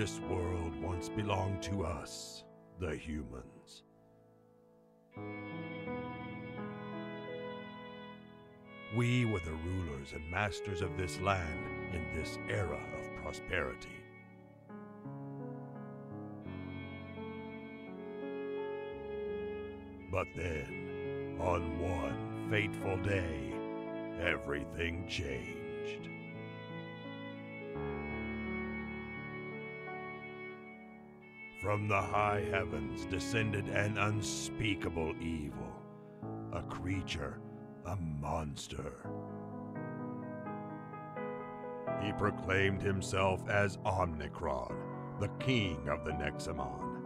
This world once belonged to us, the humans. We were the rulers and masters of this land in this era of prosperity. But then, on one fateful day, everything changed. From the high heavens descended an unspeakable evil, a creature, a monster. He proclaimed himself as Omnicron, the king of the Nexomon.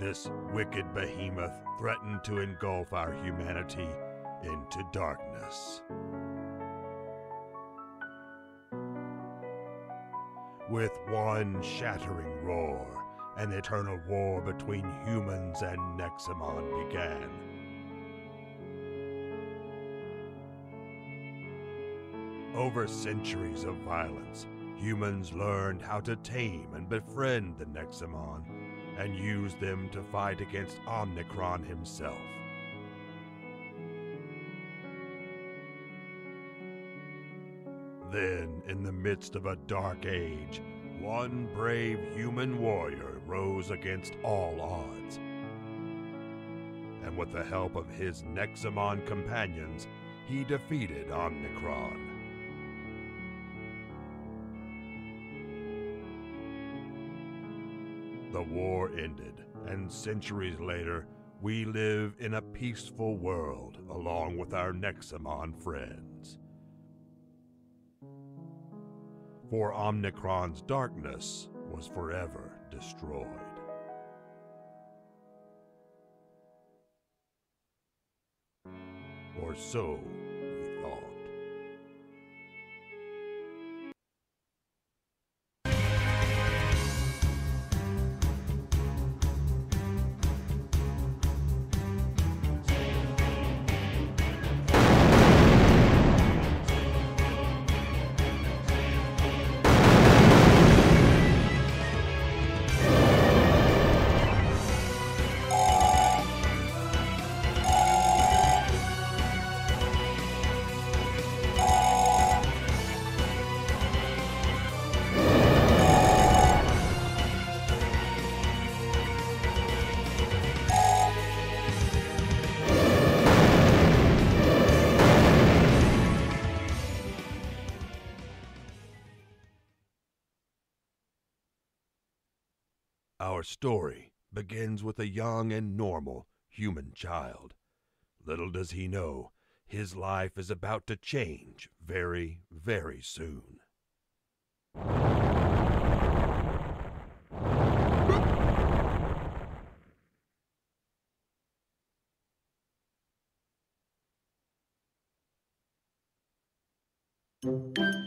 This wicked behemoth threatened to engulf our humanity into darkness. With one shattering roar, an eternal war between humans and Nexomon began. Over centuries of violence, humans learned how to tame and befriend the Nexomon and use them to fight against Omnicron himself. In the midst of a dark age, one brave human warrior rose against all odds. And with the help of his Nexomon companions, he defeated Omnicron. The war ended, and centuries later, we live in a peaceful world along with our Nexomon friends. For Omnicron's darkness was forever destroyed. Or so Our story begins with a young and normal human child. Little does he know, his life is about to change very, very soon.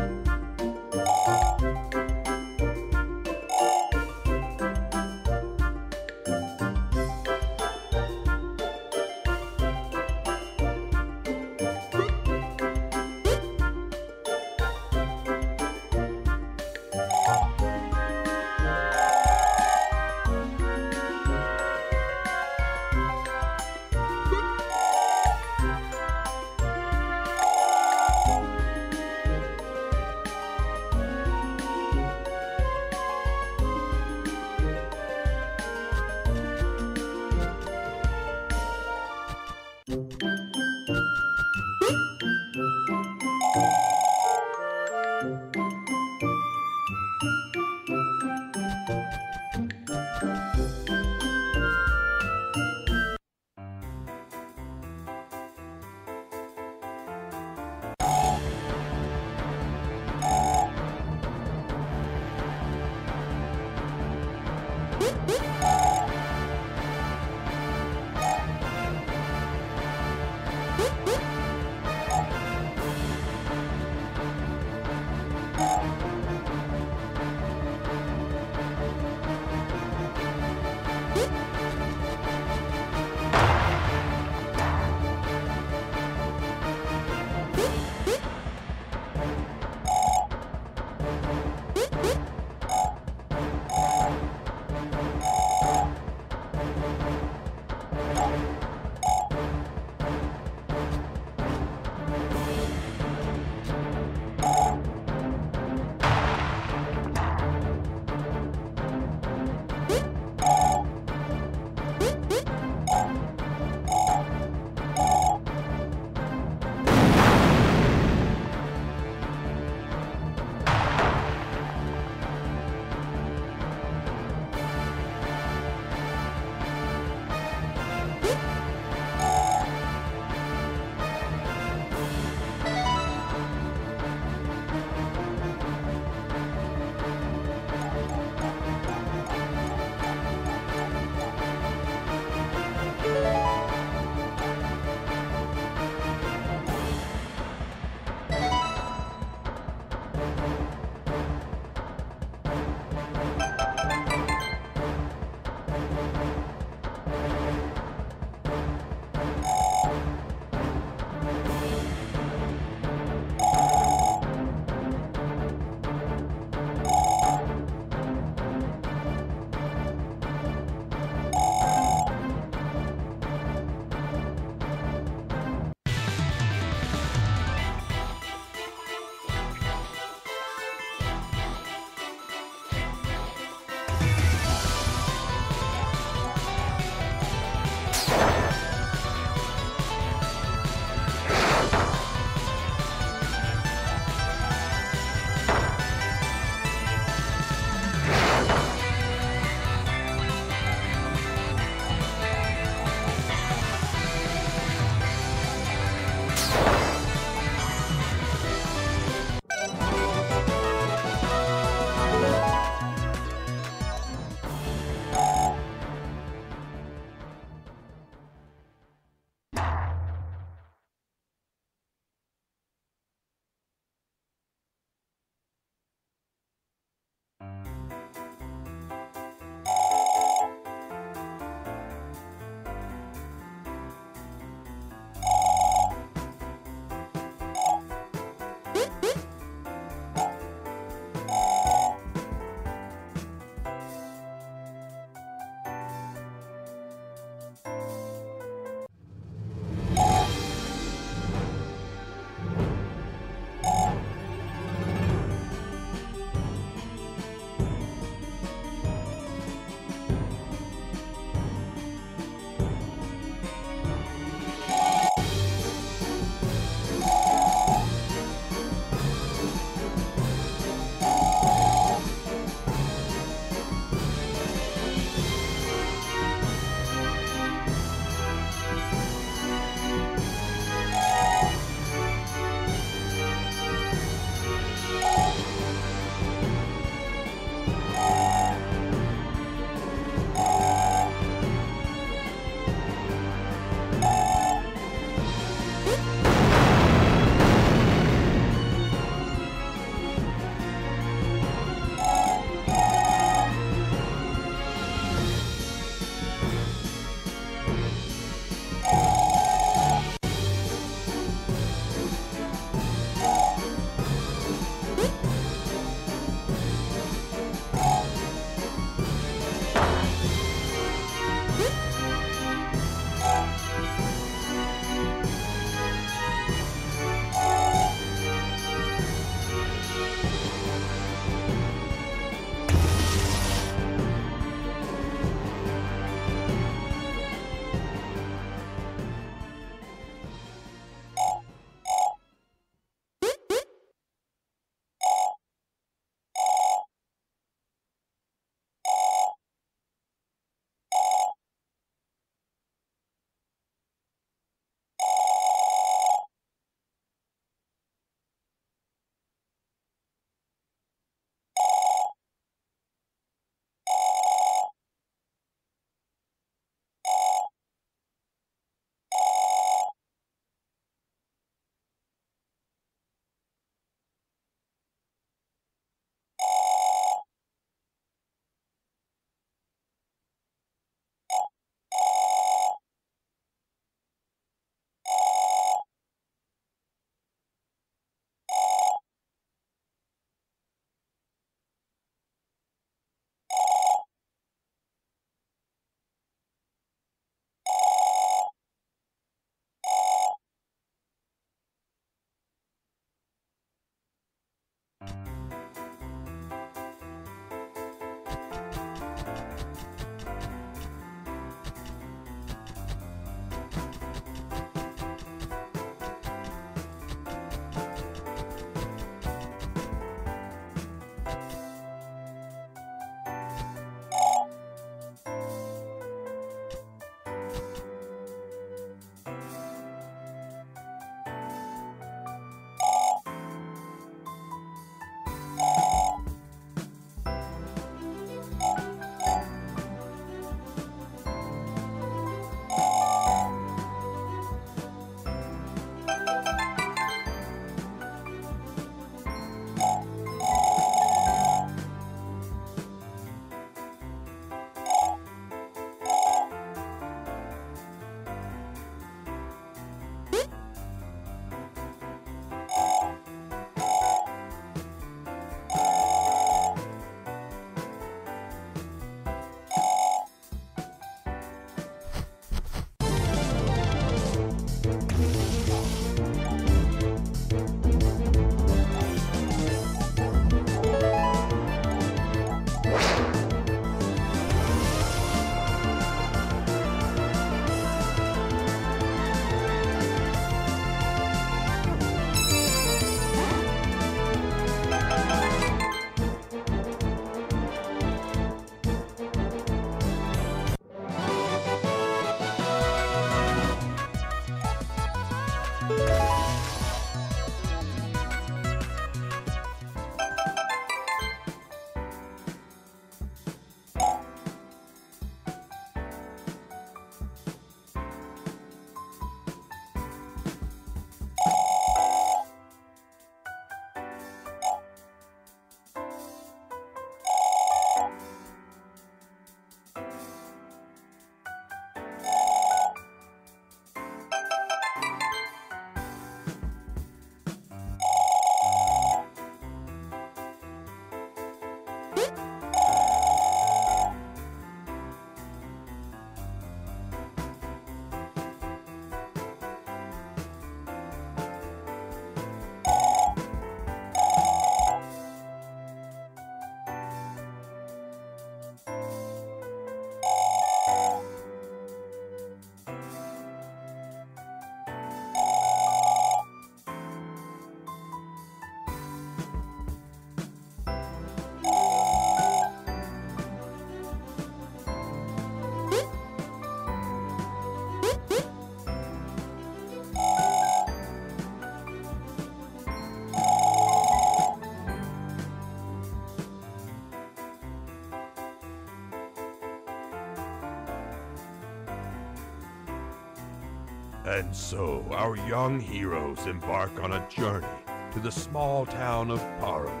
And so, our young heroes embark on a journey to the small town of Parum.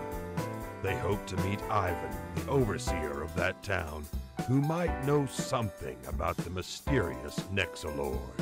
They hope to meet Ivan, the overseer of that town, who might know something about the mysterious Nexolord.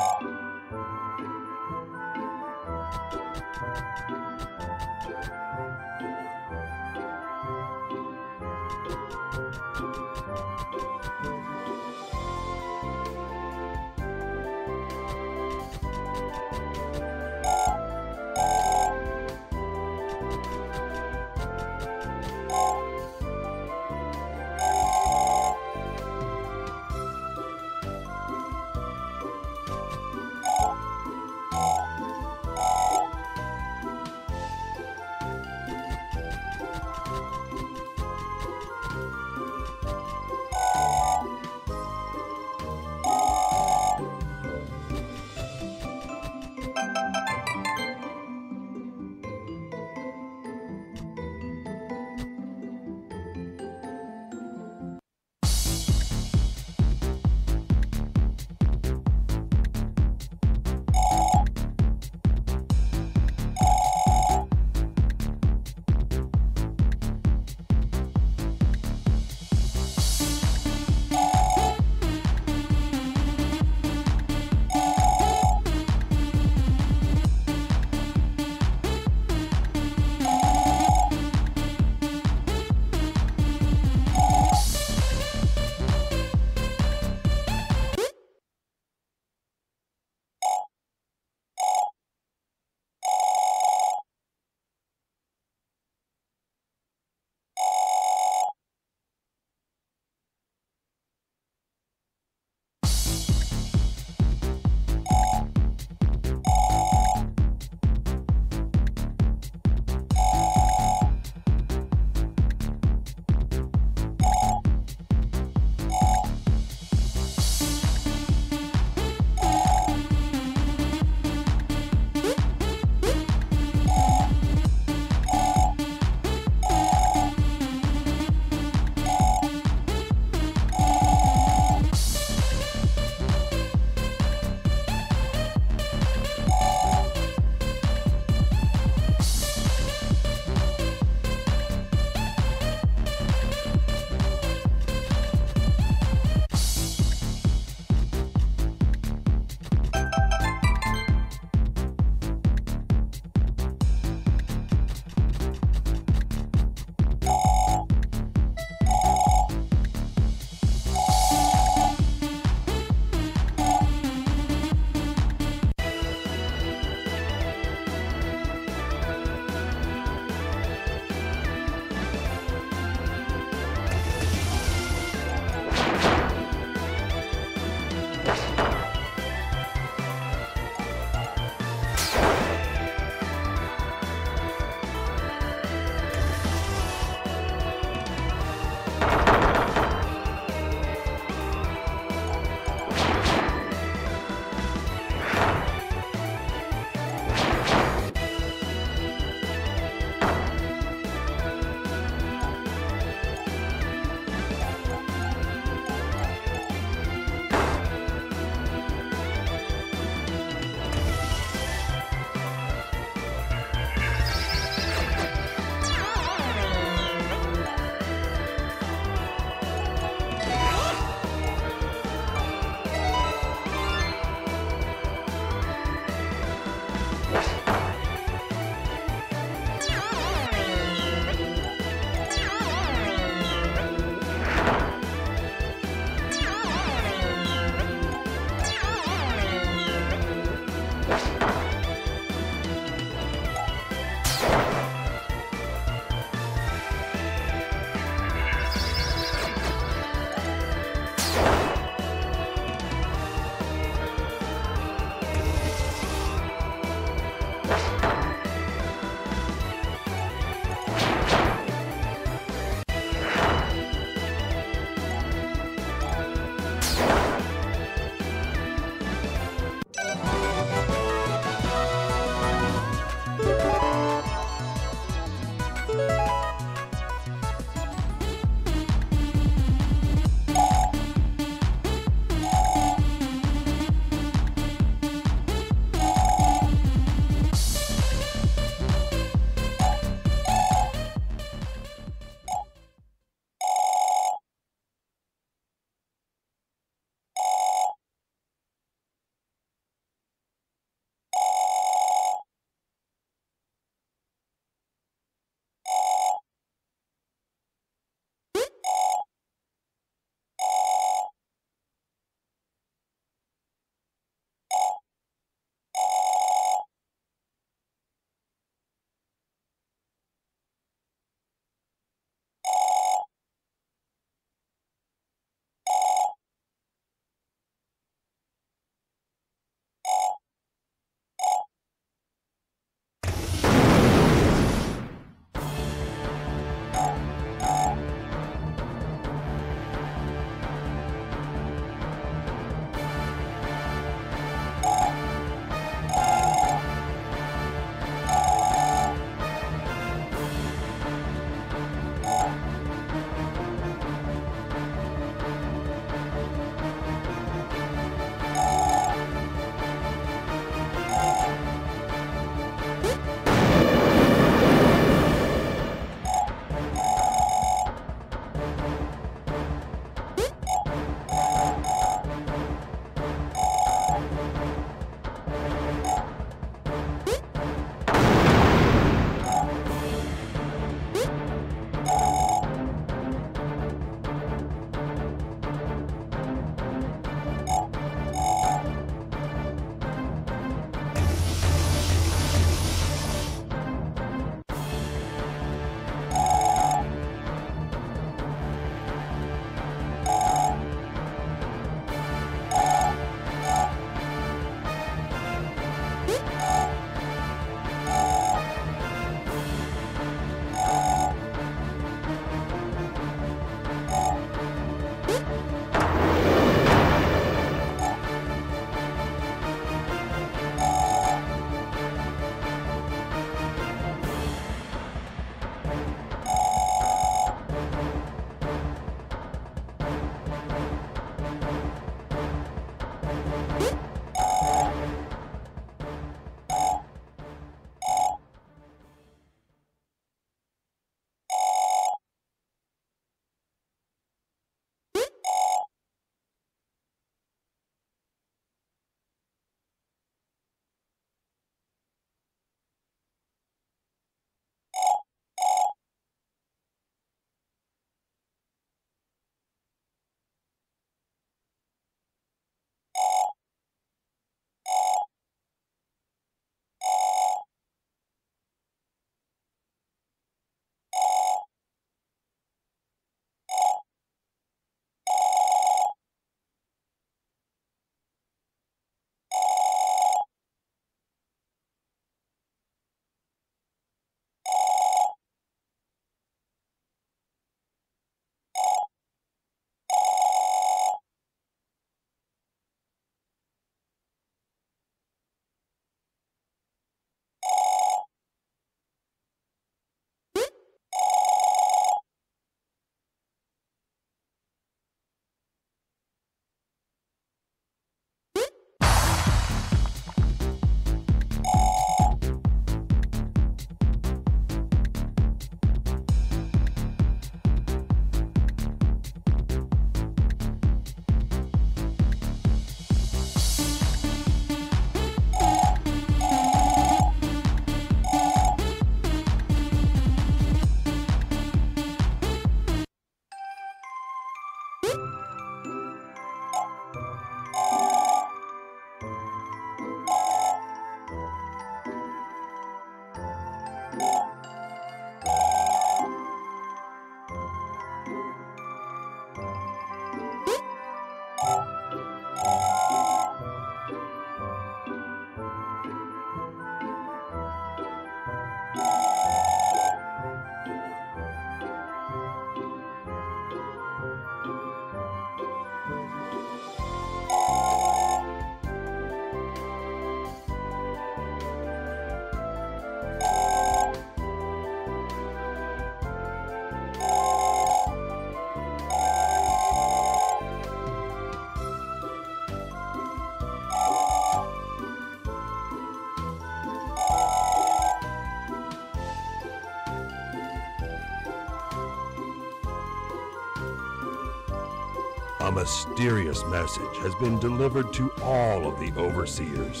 mysterious message has been delivered to all of the overseers.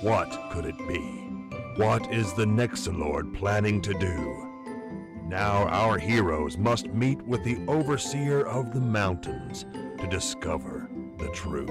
What could it be? What is the Nexolord planning to do? Now our heroes must meet with the Overseer of the Mountains to discover the truth.